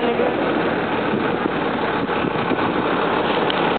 gonna